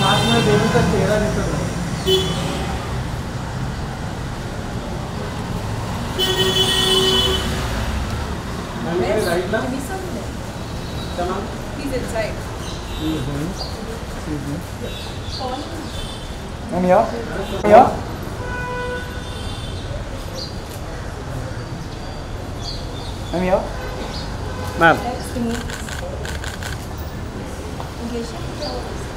हाँ He's inside. Ma'am Next to me. English.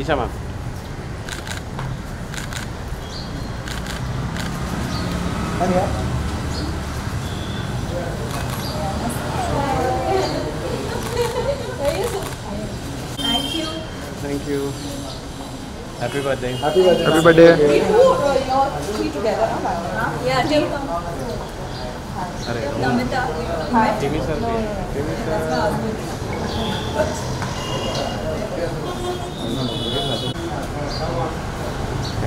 తీసా ma'am ya. Thank you. Happy birthday. Happy birthday. Happy birthday. Yeah, team. Sorry. Namita. Hi. Timmy sir. Timmy sir. That's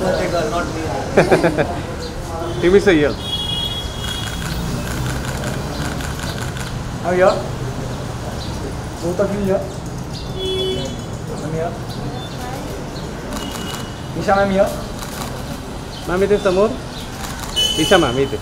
my husband. Timmy sir ये ma'am यहाँ both of you here ma'am यहाँ Esha ma'am यहाँ ma'am इथे समोर Isha ma'am इथे